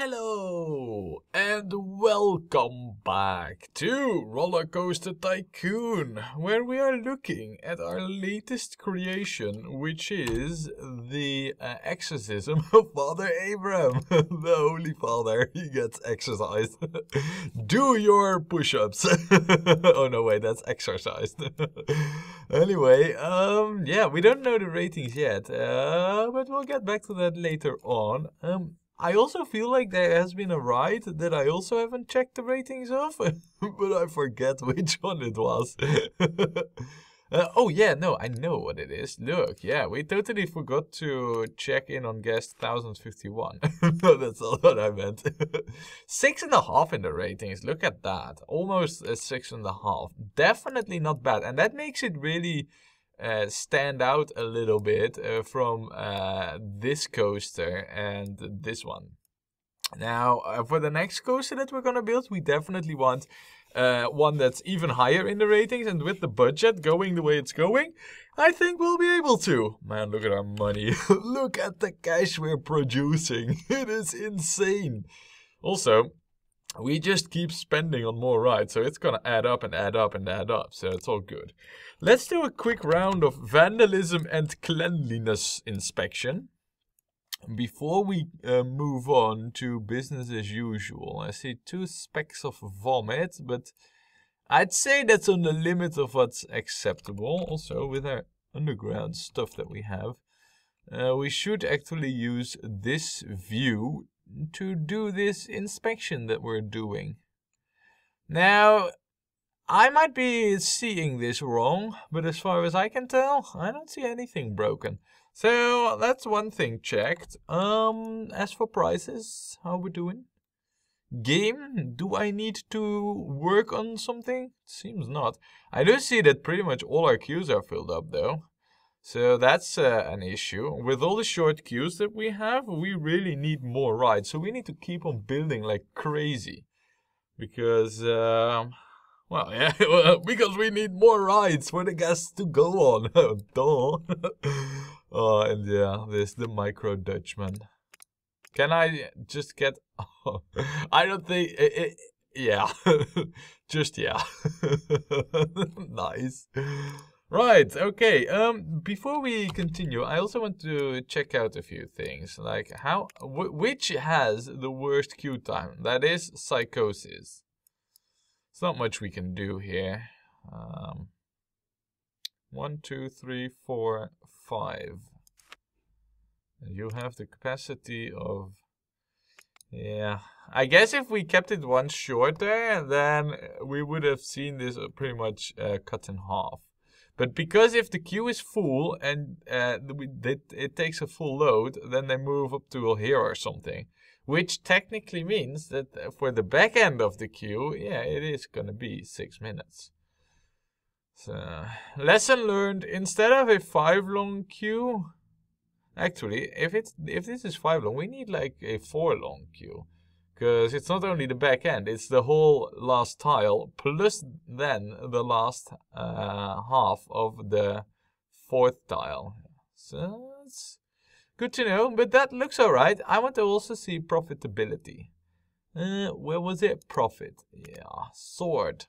Hello and welcome back to Roller Coaster Tycoon, where we are looking at our latest creation, which is the uh, exorcism of Father Abraham, the Holy Father. He gets exercised. Do your push-ups. oh no, wait, that's exercised. anyway, um, yeah, we don't know the ratings yet, uh, but we'll get back to that later on. Um, I also feel like there has been a ride that I also haven't checked the ratings of, but I forget which one it was. uh, oh yeah, no, I know what it is. Look, yeah, we totally forgot to check in on guest 1051. no, that's all what I meant. six and a half in the ratings. Look at that. Almost a six and a half. Definitely not bad. And that makes it really uh, stand out a little bit uh, from uh, this coaster and this one. Now, uh, for the next coaster that we're gonna build, we definitely want uh, one that's even higher in the ratings, and with the budget going the way it's going, I think we'll be able to. Man, look at our money. look at the cash we're producing. It is insane. Also, we just keep spending on more rides, so it's gonna add up and add up and add up, so it's all good. Let's do a quick round of vandalism and cleanliness inspection. Before we uh, move on to business as usual, I see two specks of vomit, but I'd say that's on the limit of what's acceptable. Also, with our underground stuff that we have, uh, we should actually use this view to do this inspection that we're doing. Now, I might be seeing this wrong, but as far as I can tell, I don't see anything broken. So that's one thing checked. Um, as for prices, how we doing? Game, do I need to work on something? Seems not. I do see that pretty much all our queues are filled up though. So that's uh, an issue. With all the short queues that we have, we really need more rides. So we need to keep on building like crazy. Because, um, well, yeah, because we need more rides for the guests to go on. Duh. oh, and yeah, there's the micro Dutchman. Can I just get... Oh, I don't think... It, it, yeah. just yeah. nice. Right, okay. Um, before we continue, I also want to check out a few things. Like, how, which has the worst queue time? That is Psychosis. It's not much we can do here. Um, one, two, three, four, five. You have the capacity of... Yeah, I guess if we kept it one shorter, then we would have seen this pretty much uh, cut in half. But because if the queue is full and uh, it, it takes a full load, then they move up to here or something. Which technically means that uh, for the back end of the queue, yeah, it is going to be six minutes. So, lesson learned, instead of a five long queue, actually, if it's if this is five long, we need like a four long queue. Because it's not only the back end, it's the whole last tile, plus then the last uh, half of the fourth tile. So it's good to know, but that looks alright. I want to also see profitability. Uh, where was it? Profit. Yeah, sword.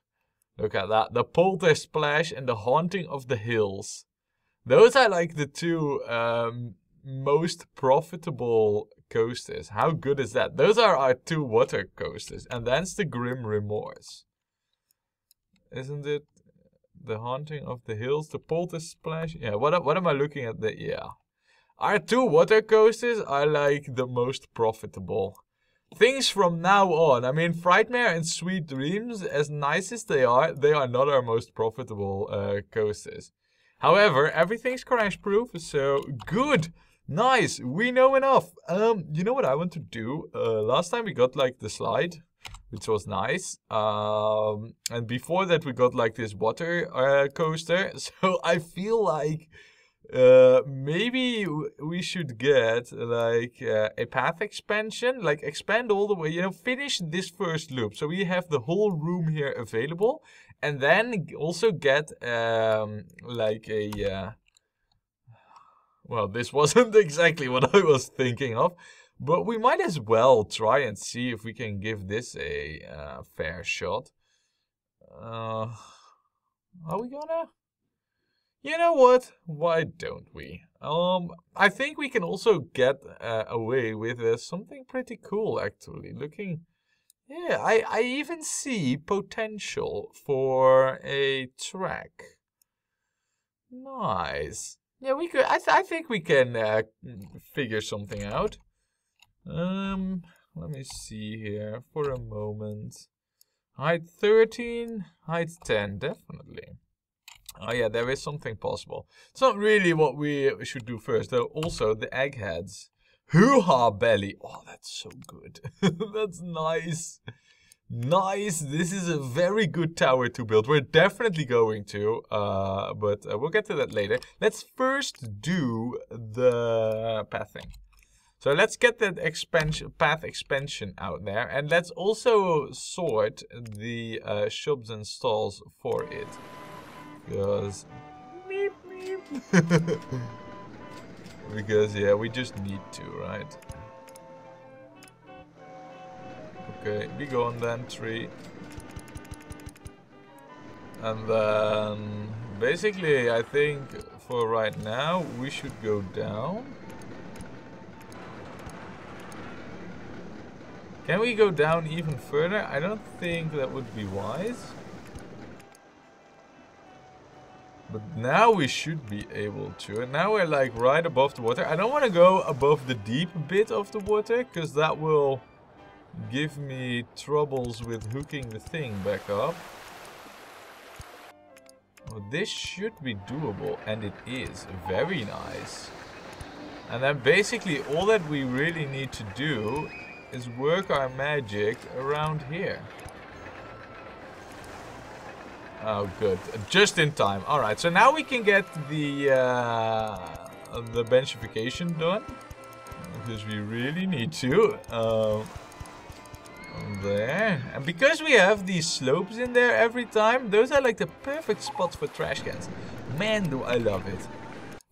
Look at that. The Polter Splash and the Haunting of the Hills. Those are like the two um, most profitable coasters. How good is that? Those are our two water coasters. And that's the Grim Remorse. Isn't it the Haunting of the Hills? The Polter Splash? Yeah, what, what am I looking at? The, yeah. Our two water coasters are like the most profitable. Things from now on, I mean, Frightmare and Sweet Dreams, as nice as they are, they are not our most profitable uh, coasters. However, everything's crash proof, so good. Nice, we know enough. Um, you know what I want to do? Uh, last time we got like the slide, which was nice. Um, and before that we got like this water uh, coaster. So I feel like uh, maybe we should get like uh, a path expansion, like expand all the way, you know, finish this first loop. So we have the whole room here available and then also get um, like a, uh, well, this wasn't exactly what I was thinking of. But we might as well try and see if we can give this a uh, fair shot. Uh, are we gonna? You know what? Why don't we? Um, I think we can also get uh, away with uh, something pretty cool, actually. Looking, yeah, I, I even see potential for a track. Nice. Yeah, we could. I, th I think we can uh, figure something out. Um, let me see here for a moment. Height 13, height 10, definitely. Oh yeah, there is something possible. It's not really what we should do first, though. Also, the eggheads. Hoo-ha belly. Oh, that's so good. that's nice. Nice. This is a very good tower to build. We're definitely going to, uh, but uh, we'll get to that later. Let's first do the pathing. So let's get that expansion, path expansion out there. And let's also sort the uh, shops and stalls for it. Because... Meep, meep. because, yeah, we just need to, right? Okay, be gone then, tree. And then... Basically, I think for right now, we should go down. Can we go down even further? I don't think that would be wise. But now we should be able to. And now we're like right above the water. I don't want to go above the deep bit of the water. Because that will give me troubles with hooking the thing back up. Well, this should be doable. And it is. Very nice. And then basically all that we really need to do is work our magic around here. Oh, good. Just in time. All right, so now we can get the uh, the benchification done because we really need to. Uh, there. And because we have these slopes in there every time, those are like the perfect spots for trash cans. Man, do I love it.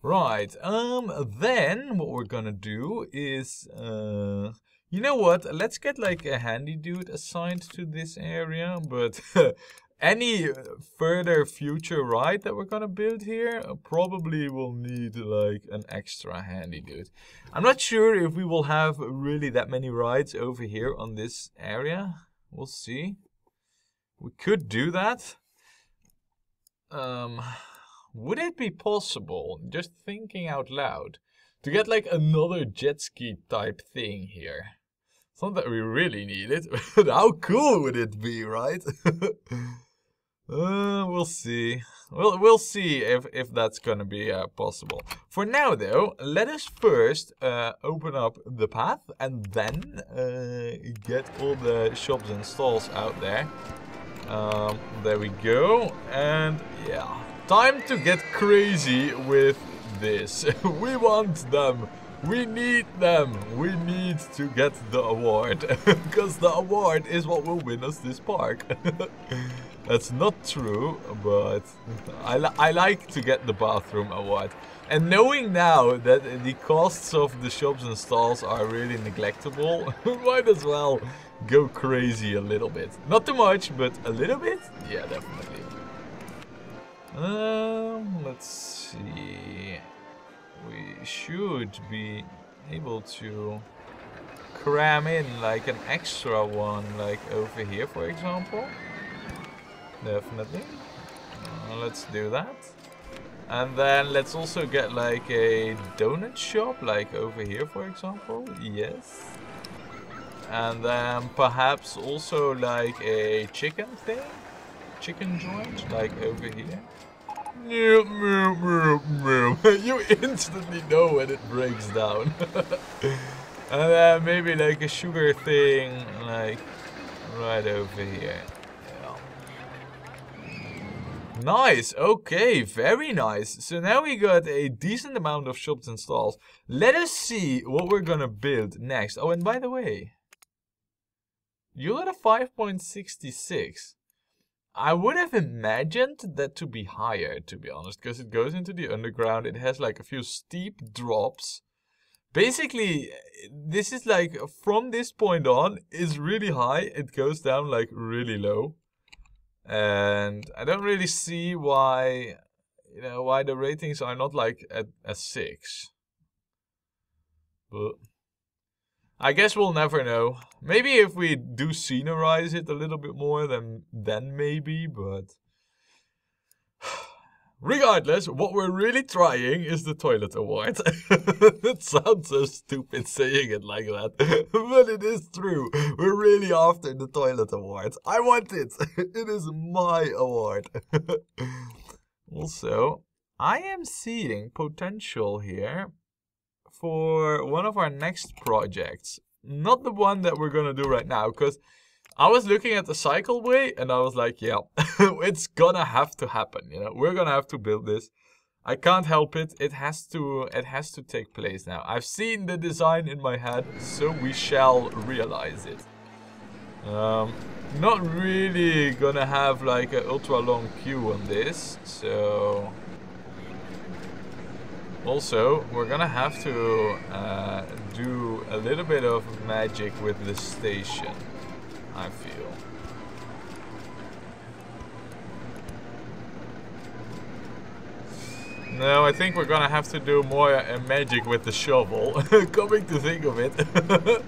Right, um, then what we're gonna do is, uh, you know what? Let's get like a handy dude assigned to this area, but any further future ride that we're gonna build here probably will need like an extra handy dude. I'm not sure if we will have really that many rides over here on this area. We'll see. We could do that. Um, would it be possible, just thinking out loud, to get like another jet ski type thing here? It's not that we really need it, but how cool would it be, right? uh, we'll see. We'll, we'll see if, if that's gonna be uh, possible. For now, though, let us first uh, open up the path and then uh, get all the shops and stalls out there. Um, there we go. And yeah, time to get crazy with this. we want them. We need them. We need to get the award. Because the award is what will win us this park. That's not true, but I, li I like to get the bathroom award. And knowing now that the costs of the shops and stalls are really neglectable, might as well go crazy a little bit. Not too much, but a little bit? Yeah, definitely. Um, let's see we should be able to cram in like an extra one like over here for example definitely. Uh, let's do that. And then let's also get like a donut shop like over here for example. Yes. And then perhaps also like a chicken thing. Chicken joint like over here. You instantly know when it breaks down. and then maybe like a sugar thing, like right over here. Nice, okay, very nice. So now we got a decent amount of shops and stalls. Let us see what we're gonna build next. Oh, and by the way, you got a 5.66. I would have imagined that to be higher, to be honest, because it goes into the underground. It has like a few steep drops. basically, this is like from this point on is really high. It goes down like really low. And I don't really see why, you know, why the ratings are not like at a six. But I guess we'll never know. Maybe if we do scenerize it a little bit more, then then maybe, but Regardless, what we're really trying is the toilet award. it sounds so stupid saying it like that, but it is true. We're really after the toilet award. I want it. It is my award. also, I am seeing potential here for one of our next projects. Not the one that we're gonna do right now, because I was looking at the cycleway and I was like, yeah, it's gonna have to happen. You know, we're gonna have to build this. I can't help it. It has to. It has to take place now. I've seen the design in my head, so we shall realize it. Um, not really gonna have like an ultra long queue on this, so also, we're gonna have to uh, do a little bit of magic with the station, I feel. No, I think we're gonna have to do more uh, magic with the shovel. Coming to think of it.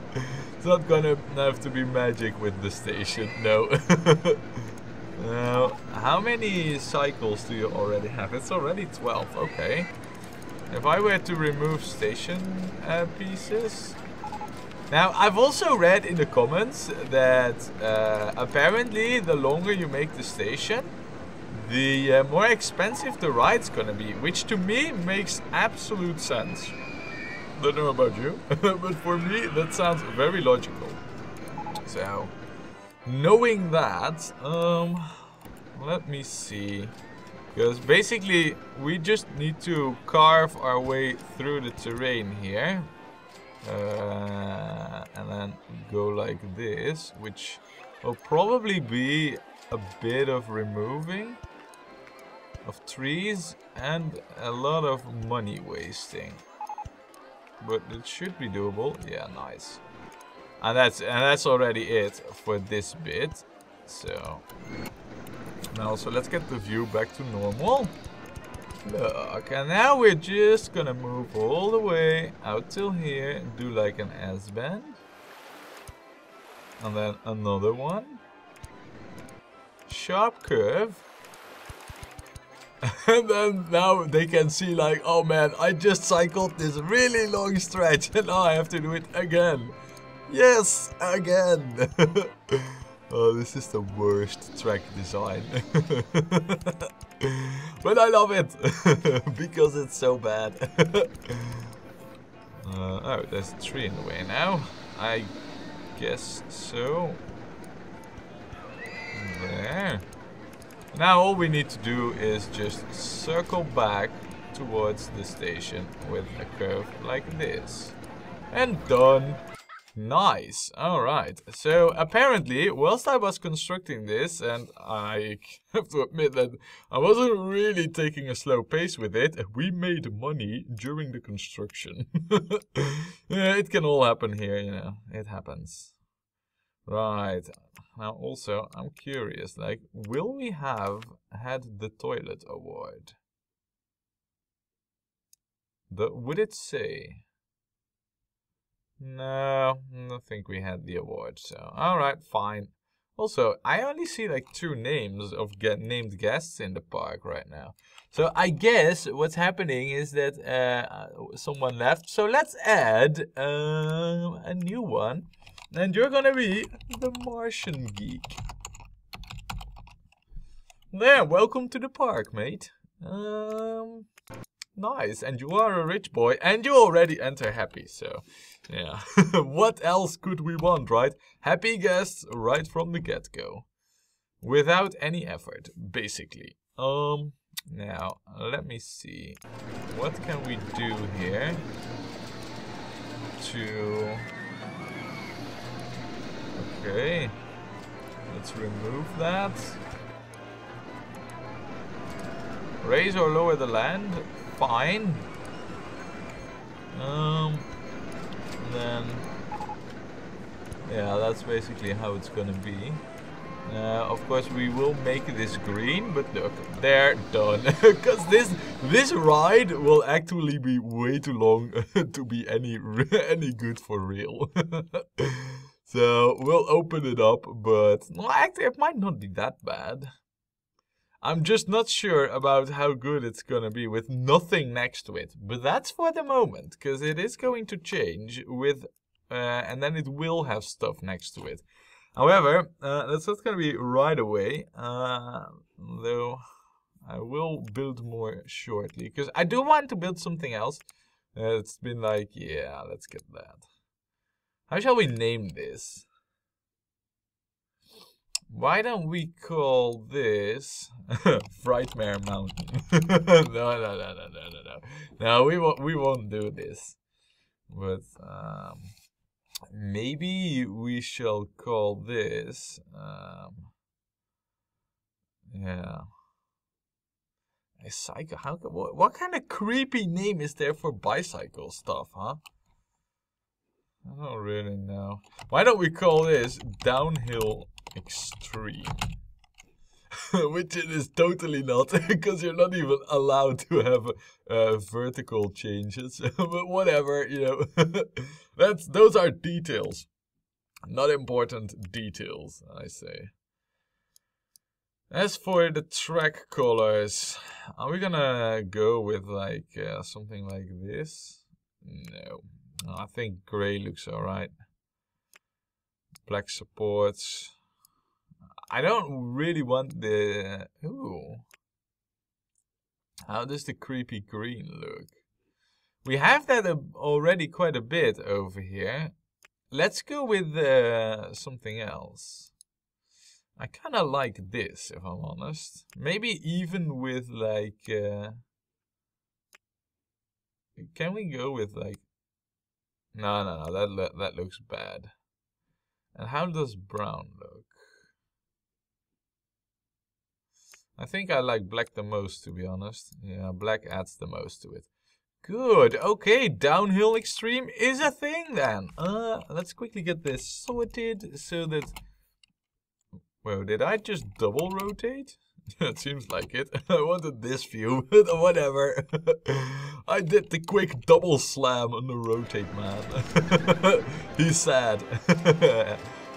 it's not gonna have to be magic with the station, no. now, how many cycles do you already have? It's already 12, okay. If I were to remove station uh, pieces... Now, I've also read in the comments that uh, apparently the longer you make the station, the uh, more expensive the ride's gonna be, which to me makes absolute sense. Don't know about you, but for me that sounds very logical. So, knowing that, um, let me see. Because basically, we just need to carve our way through the terrain here. Uh, and then go like this, which will probably be a bit of removing of trees and a lot of money wasting. But it should be doable. Yeah, nice. And that's and that's already it for this bit. So now, so let's get the view back to normal. Look, and now we're just gonna move all the way out till here and do like an S-bend. And then another one. Sharp curve. and then now they can see like, oh man, I just cycled this really long stretch and now I have to do it again. Yes, again. Oh, this is the worst track design. but I love it! because it's so bad. uh, oh, there's a tree in the way now. I guess so. There. Now all we need to do is just circle back towards the station with a curve like this. And done! Nice. All right. So apparently, whilst I was constructing this, and I have to admit that I wasn't really taking a slow pace with it, we made money during the construction. yeah, it can all happen here, you know. It happens. Right. Now also, I'm curious, like, will we have had the toilet award? The, would it say? No, I think we had the award, so alright, fine. Also, I only see like two names of named guests in the park right now. So I guess what's happening is that uh, someone left. So let's add uh, a new one. And you're gonna be the Martian Geek. There, welcome to the park, mate. Um, nice, and you are a rich boy, and you already enter happy, so yeah. what else could we want, right? Happy guests right from the get-go. Without any effort, basically. Um, now, let me see. What can we do here to... Okay. Let's remove that. Raise or lower the land? Fine. Um, then yeah, that's basically how it's gonna be. Uh, of course, we will make this green, but look, they're done. Because this this ride will actually be way too long to be any any good for real. so we'll open it up, but actually, it might not be that bad. I'm just not sure about how good it's gonna be with nothing next to it. But that's for the moment, because it is going to change with, uh, and then it will have stuff next to it. However, uh, that's not going to be right away, uh, though I will build more shortly, because I do want to build something else. It's been like, yeah, let's get that. How shall we name this? Why don't we call this Frightmare Mountain? no, no, no, no, no, no, no. No, we won't. We won't do this. But um, maybe we shall call this um, yeah a cycle how what, what kind of creepy name is there for bicycle stuff huh I don't really know why don't we call this downhill extreme? Which it is totally not because you're not even allowed to have uh, vertical changes. But whatever you know. That's those are details. Not important details i say. As for the track colors are we gonna go with like uh, something like this? No i think gray looks all right black supports I don't really want the... Ooh. How does the creepy green look? We have that already quite a bit over here. Let's go with uh, something else. I kind of like this, if I'm honest. Maybe even with like... Uh, can we go with like... No, no, no, that, that looks bad. And how does brown look? I think I like black the most, to be honest. Yeah, black adds the most to it. Good. Okay, downhill extreme is a thing then. Uh, let's quickly get this sorted so that... Whoa, did I just double rotate? it seems like it. I wanted this view, but whatever. I did the quick double slam on the rotate man. He's sad.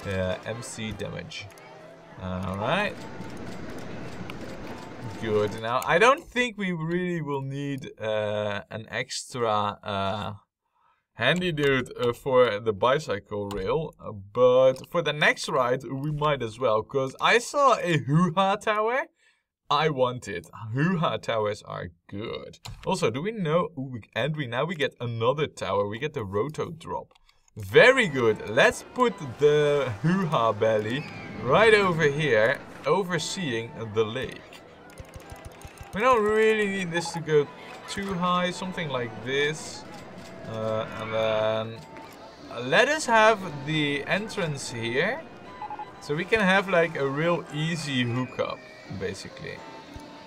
yeah, MC damage. Alright good. Now, I don't think we really will need uh, an extra uh, handy dude uh, for the bicycle rail, but for the next ride, we might as well, because I saw a hoo-ha tower. I want it. Hoo-ha towers are good. Also, do we know, ooh, and we now we get another tower, we get the roto drop. Very good. Let's put the hoo-ha belly right over here, overseeing the lake. We don't really need this to go too high, something like this. Uh, and then uh, let us have the entrance here. So we can have like a real easy hookup, basically.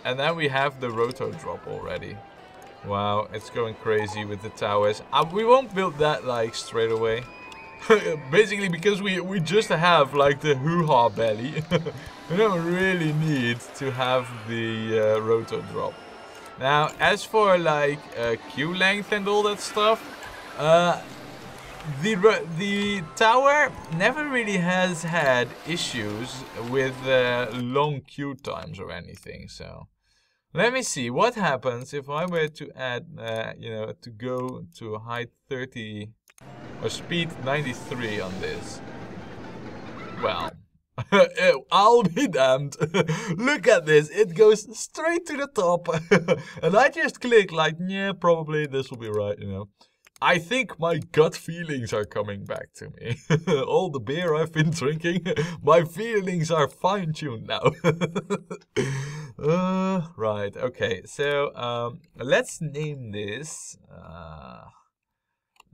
And then we have the roto drop already. Wow, it's going crazy with the towers. Uh, we won't build that like straight away. Basically because we, we just have like the hoo-ha belly. we don't really need to have the uh, roto drop. Now, as for like uh, queue length and all that stuff, uh, the the tower never really has had issues with uh, long queue times or anything. So, let me see what happens if I were to add, uh, you know, to go to height 30 or speed 93 on this. Well, I'll be damned. Look at this. It goes straight to the top. and I just click like, yeah, probably this will be right, you know. I think my gut feelings are coming back to me. All the beer I've been drinking, my feelings are fine-tuned now. uh, right, okay. So, um, let's name this... Uh,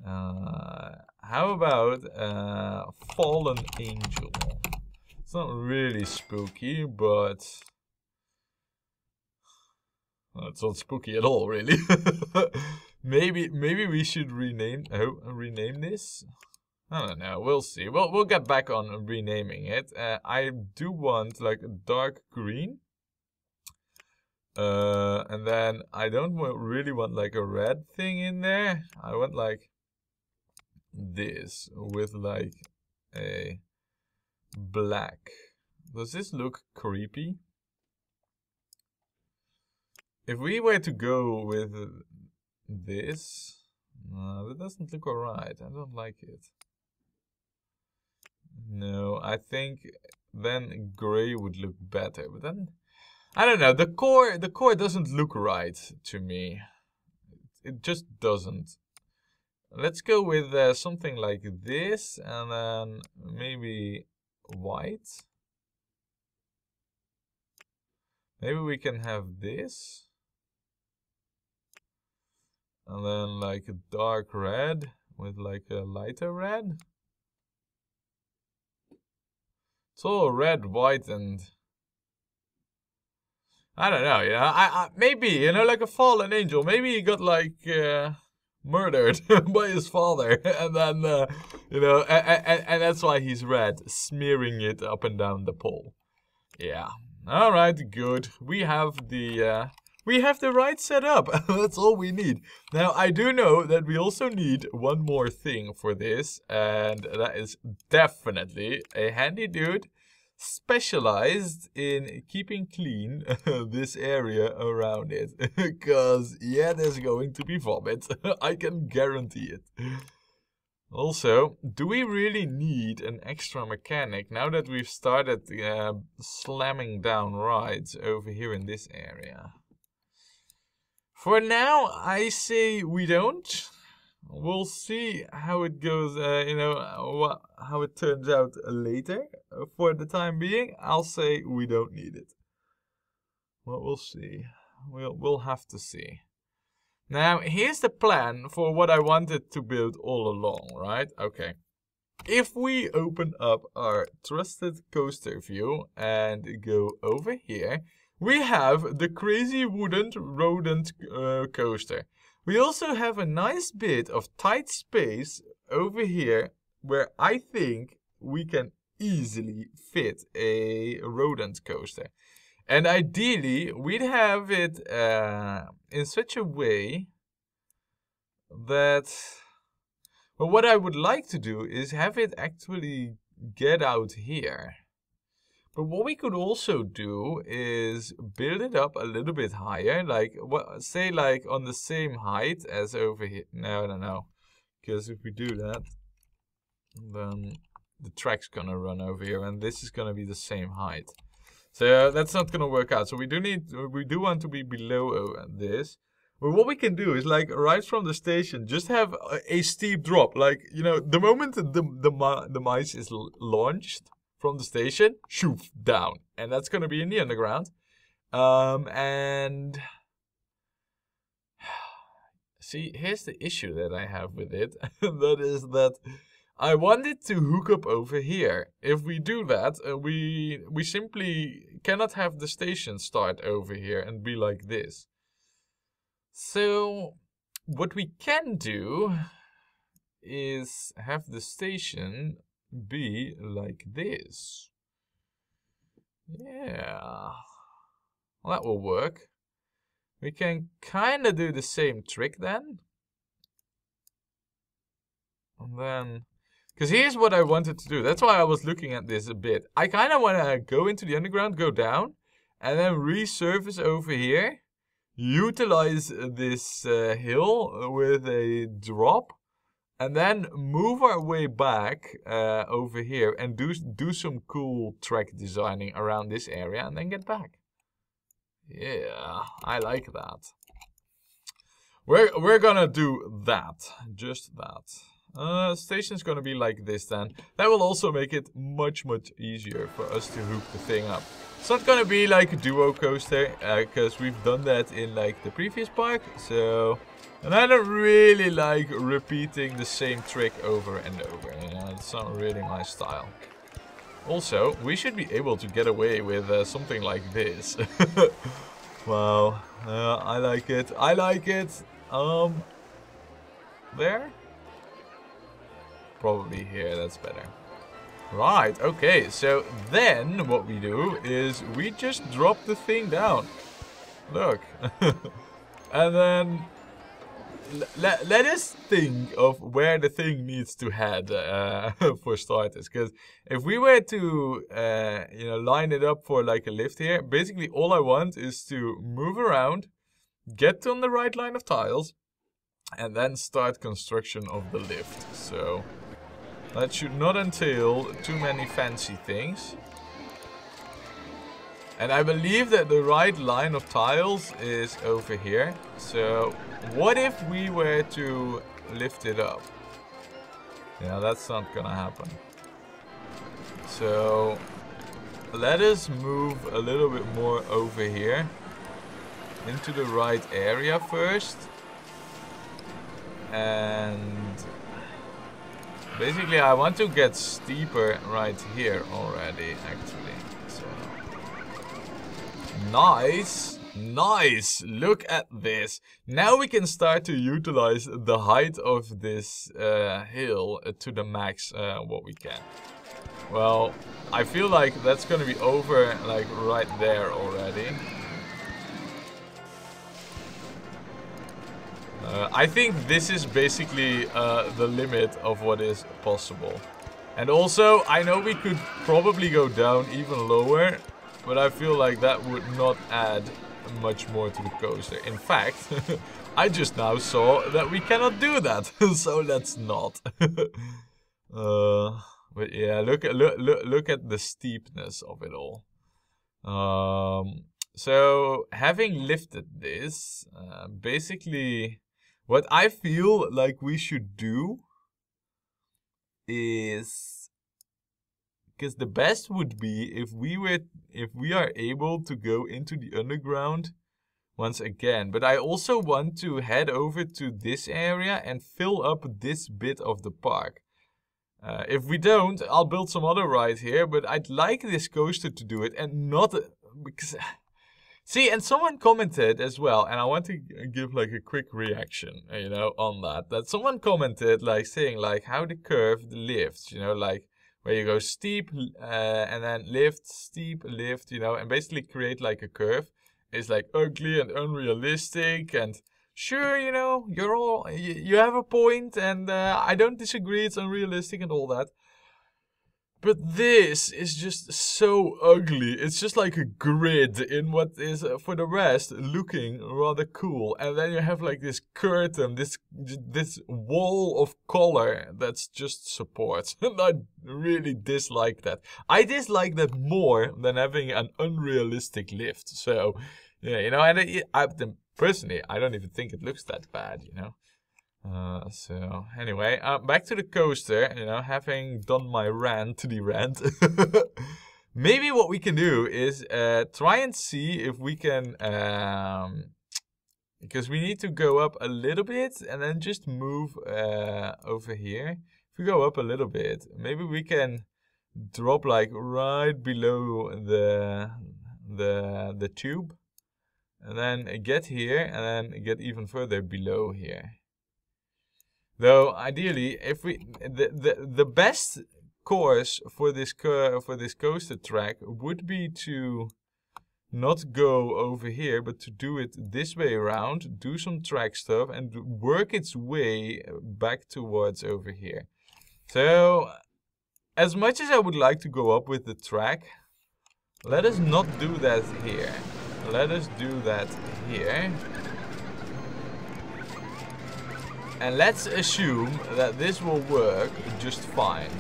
uh, how about uh, Fallen Angel? It's not really spooky, but... It's not spooky at all, really. Maybe maybe we should rename oh rename this. I don't know. We'll see. We'll we'll get back on renaming it. Uh, I do want like a dark green. Uh, and then I don't really want like a red thing in there. I want like this with like a black. Does this look creepy? If we were to go with this, that doesn't look alright. I don't like it. No, I think then gray would look better. But then, I don't know. The core, the core doesn't look right to me. It just doesn't. Let's go with uh, something like this, and then maybe white. Maybe we can have this. And then like a dark red with like a lighter red. It's all red, white, and I don't know. Yeah, I, I maybe you know like a fallen angel. Maybe he got like uh, murdered by his father, and then uh, you know, and, and, and that's why he's red, smearing it up and down the pole. Yeah. All right. Good. We have the. Uh, we have the right setup. That's all we need. Now, I do know that we also need one more thing for this, and that is definitely a handy dude specialized in keeping clean this area around it. Because, yeah, there's going to be vomit. I can guarantee it. Also, do we really need an extra mechanic now that we've started uh, slamming down rides over here in this area? For now, I say we don't. We'll see how it goes, uh, you know, uh, how it turns out later. For the time being, I'll say we don't need it. Well, we'll see. We'll, we'll have to see. Now, here's the plan for what I wanted to build all along, right? Okay. If we open up our trusted coaster view and go over here, we have the crazy wooden rodent uh, coaster. We also have a nice bit of tight space over here where I think we can easily fit a rodent coaster. And ideally, we'd have it uh, in such a way that... Well, what I would like to do is have it actually get out here. But what we could also do is build it up a little bit higher, like what say like on the same height as over here. No, no, no, because if we do that, then the track's gonna run over here, and this is gonna be the same height. So uh, that's not gonna work out. So we do need, we do want to be below uh, this. But what we can do is like right from the station, just have a, a steep drop. Like you know, the moment the the the mice is launched from the station, shoof, down. And that's going to be in the underground. Um, and see, here's the issue that I have with it. that is that I want it to hook up over here. If we do that, uh, we we simply cannot have the station start over here and be like this. So what we can do is have the station be like this. Yeah. Well, that will work. We can kind of do the same trick then. And then... Because here's what I wanted to do. That's why I was looking at this a bit. I kind of want to go into the underground, go down, and then resurface over here. Utilize this uh, hill with a drop and then move our way back uh, over here and do do some cool track designing around this area and then get back. Yeah, I like that. We're we're gonna do that, just that. Uh, station's gonna be like this then. That will also make it much much easier for us to hook the thing up. It's not gonna be like a duo coaster, because uh, we've done that in like the previous park, so and I don't really like repeating the same trick over and over. It's not really my style. Also, we should be able to get away with uh, something like this. wow, uh, I like it. I like it. Um, there? Probably here, that's better. Right, okay, so then what we do is we just drop the thing down. Look. and then let, let us think of where the thing needs to head uh, for starters. Because if we were to, uh, you know, line it up for like a lift here, basically all I want is to move around, get on the right line of tiles, and then start construction of the lift. So that should not entail too many fancy things. And I believe that the right line of tiles is over here. So what if we were to lift it up? Yeah, that's not gonna happen. So let us move a little bit more over here into the right area first. And Basically, I want to get steeper right here already, actually. Nice! Nice! Look at this. Now we can start to utilize the height of this uh, hill to the max uh, what we can. Well, I feel like that's gonna be over like right there already. Uh, I think this is basically uh, the limit of what is possible. And also, I know we could probably go down even lower, but I feel like that would not add much more to the coaster. In fact, I just now saw that we cannot do that, so let's not. uh, but yeah, look at look, look look at the steepness of it all. Um, so having lifted this, uh, basically what I feel like we should do is because the best would be if we were if we are able to go into the underground once again. But I also want to head over to this area and fill up this bit of the park. Uh, if we don't, I'll build some other ride here, but I'd like this coaster to do it and not because See, and someone commented as well, and I want to give like a quick reaction, you know, on that. That someone commented like saying like how the curve lifts, you know, like where you go steep uh, and then lift, steep, lift, you know, and basically create like a curve It's like ugly and unrealistic and sure, you know, you're all you, you have a point and uh, I don't disagree, it's unrealistic and all that. But this is just so ugly. It's just like a grid in what is, uh, for the rest, looking rather cool. And then you have like this curtain, this this wall of color that's just support. And I really dislike that. I dislike that more than having an unrealistic lift. So, yeah, you know, and I, I personally, I don't even think it looks that bad, you know. Uh, so anyway, uh, back to the coaster. You know, having done my rant, to the rant. maybe what we can do is uh, try and see if we can, um, because we need to go up a little bit and then just move uh, over here. If we go up a little bit, maybe we can drop like right below the the the tube, and then get here, and then get even further below here. Though ideally, if we the the, the best course for this for this coaster track would be to not go over here, but to do it this way around, do some track stuff, and work its way back towards over here. So, as much as I would like to go up with the track, let us not do that here. Let us do that here. And let's assume that this will work just fine.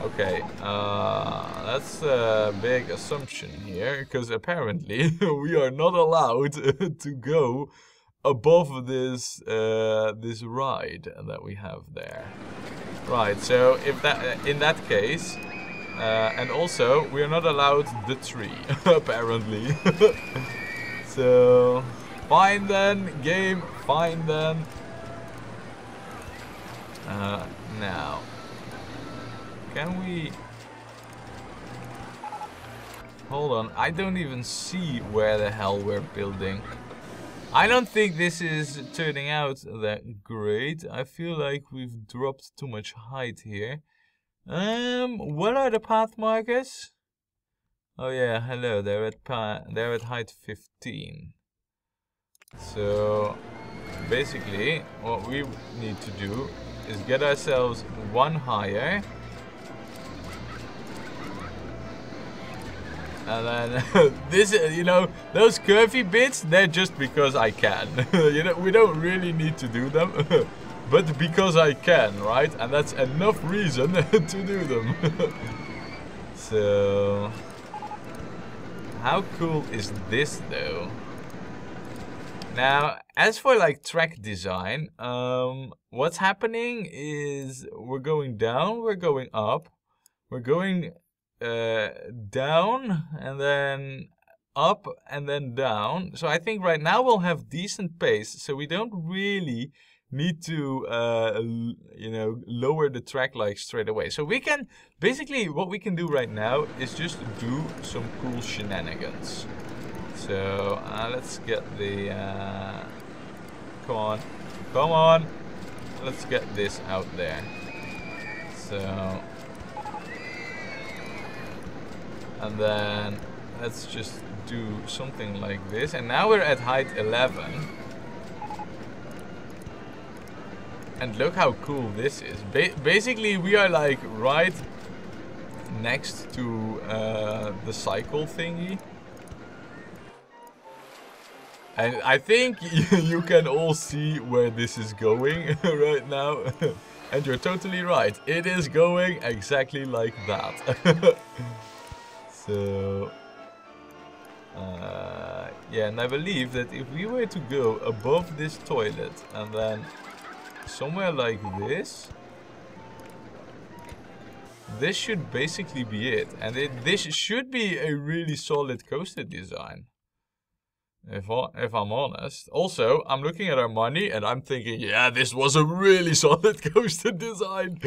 Okay, uh, that's a big assumption here, because apparently we are not allowed to go above this uh, this ride that we have there. Right, so if that in that case, uh, and also we are not allowed the tree apparently. so fine then, game, fine then. Uh, now, can we... Hold on, I don't even see where the hell we're building. I don't think this is turning out that great. I feel like we've dropped too much height here. Um, what are the path markers? Oh yeah, hello. They're at pa they're at height 15. So basically, what we need to do is get ourselves one higher. And then this, is you know, those curvy bits, they're just because I can. you know, we don't really need to do them. but because I can, right? And that's enough reason to do them. so... How cool is this though? Now, as for like track design, um, what's happening is we're going down, we're going up, we're going uh, down and then up and then down. So I think right now we'll have decent pace, so we don't really need to uh, you know lower the track like straight away. So we can basically what we can do right now is just do some cool shenanigans. So uh, let's get the uh, come on, come on, let's get this out there. So and then let's just do something like this. And now we're at height 11. And look how cool this is. Ba basically, we are like right next to uh, the cycle thingy. And I think you can all see where this is going right now. and you're totally right. It is going exactly like that. so... Uh, yeah, and I believe that if we were to go above this toilet and then somewhere like this. This should basically be it. And it, this should be a really solid coaster design. If, I, if I'm honest. Also, I'm looking at our money and I'm thinking, yeah, this was a really solid coaster design.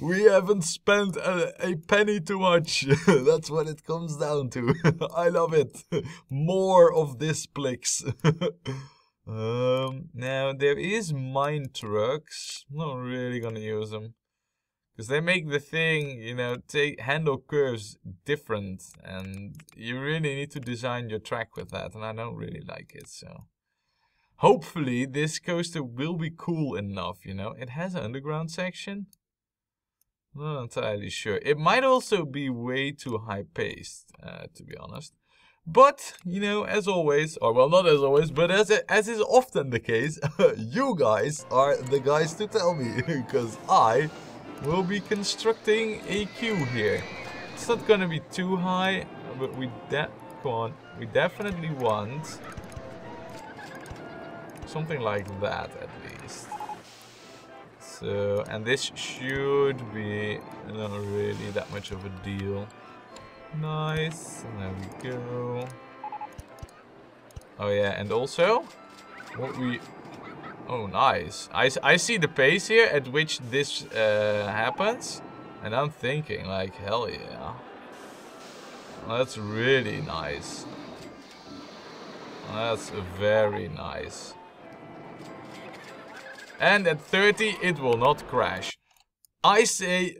We haven't spent a, a penny too much. That's what it comes down to. I love it. More of this, Plix. Um, now there is mine trucks. Not really gonna use them. Because they make the thing, you know, take handle curves different. And you really need to design your track with that. And I don't really like it, so. Hopefully this coaster will be cool enough, you know. It has an underground section. Not entirely sure. It might also be way too high paced, uh, to be honest. But, you know, as always, or well, not as always, but as, as is often the case, you guys are the guys to tell me, because I will be constructing a queue here. It's not gonna be too high, but we de come on, we definitely want something like that at least. So, and this should be not really that much of a deal. Nice. And there we go. Oh yeah, and also, what we... Oh, nice. I, I see the pace here at which this uh, happens. And I'm thinking, like, hell yeah. That's really nice. That's very nice. And at 30, it will not crash. I say...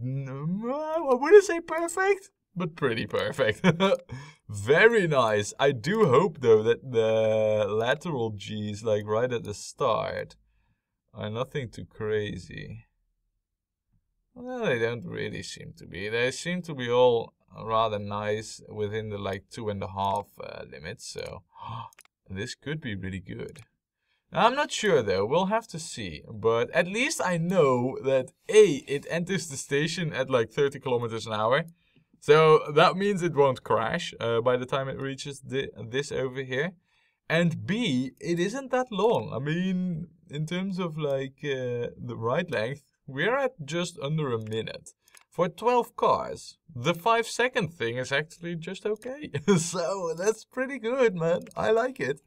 I wouldn't say perfect, but pretty perfect. Very nice. I do hope though that the lateral G's like right at the start are nothing too crazy. Well, they don't really seem to be. They seem to be all rather nice within the like two and a half uh, limit. So this could be really good. I'm not sure though, we'll have to see. But at least I know that A, it enters the station at like 30 kilometers an hour. So that means it won't crash uh, by the time it reaches the, this over here. And B, it isn't that long. I mean, in terms of like uh, the ride length, we're at just under a minute. For 12 cars, the 5 second thing is actually just okay. so that's pretty good, man. I like it.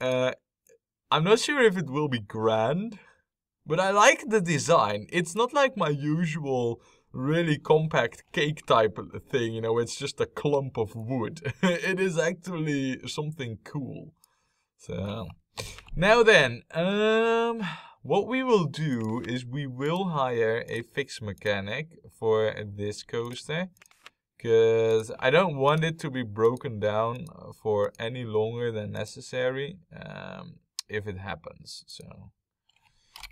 Uh, I'm not sure if it will be grand, but I like the design. It's not like my usual really compact cake type thing, you know, it's just a clump of wood. it is actually something cool. So now then, um, what we will do is we will hire a fix mechanic for this coaster because I don't want it to be broken down for any longer than necessary um, if it happens. So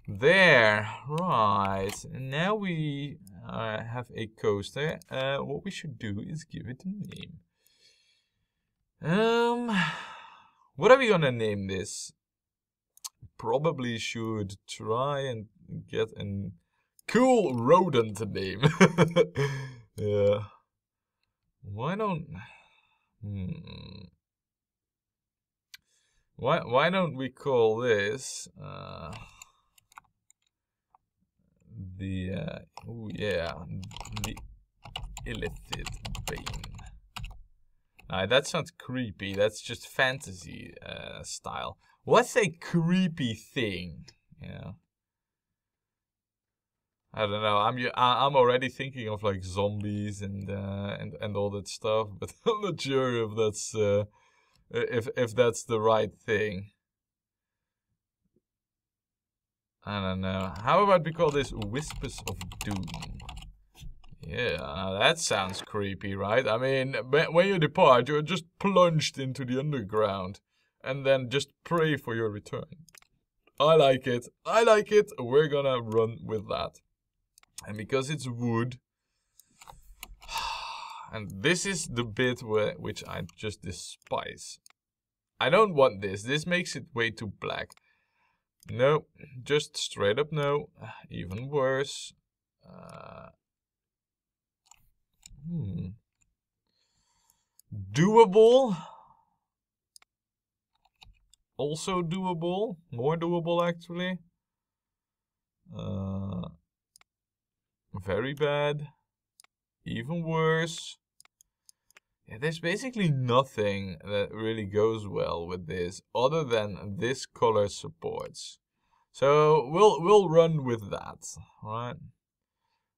there, right. Now we uh, have a coaster. Uh, what we should do is give it a name. Um, what are we gonna name this? Probably should try and get a cool rodent name. yeah. Why don't... Hmm. Why, why don't we call this... Uh, the... Uh, oh yeah. The Illithid Bane. Nah, that sounds creepy. That's just fantasy uh, style. What's a creepy thing? Yeah. I don't know. I'm I'm already thinking of like zombies and uh, and and all that stuff, but I'm not sure if that's uh, if if that's the right thing. I don't know. How about we call this Whispers of Doom? Yeah, that sounds creepy, right? I mean, when you depart, you're just plunged into the underground and then just pray for your return. I like it. I like it. We're gonna run with that. And because it's wood, and this is the bit where, which I just despise. I don't want this. This makes it way too black. No, just straight up no. Even worse. Uh, hmm. Doable. Also doable. More doable, actually. Uh, very bad. Even worse. Yeah, there's basically nothing that really goes well with this other than this color supports. So we'll we'll run with that, right?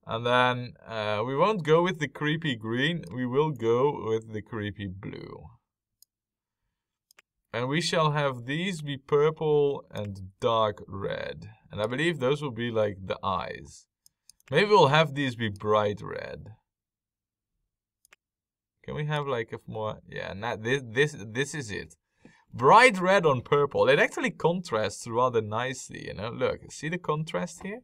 And then uh, we won't go with the creepy green, we will go with the creepy blue. And we shall have these be purple and dark red. And I believe those will be like the eyes. Maybe we'll have these be bright red. Can we have like a more, yeah, this, this, this is it. Bright red on purple. It actually contrasts rather nicely, you know. Look, see the contrast here?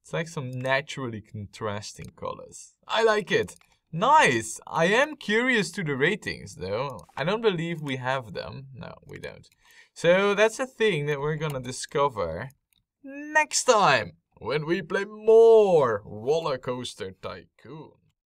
It's like some naturally contrasting colors. I like it. Nice. I am curious to the ratings though. I don't believe we have them. No, we don't. So that's a thing that we're gonna discover next time when we play more Roller Coaster Tycoon.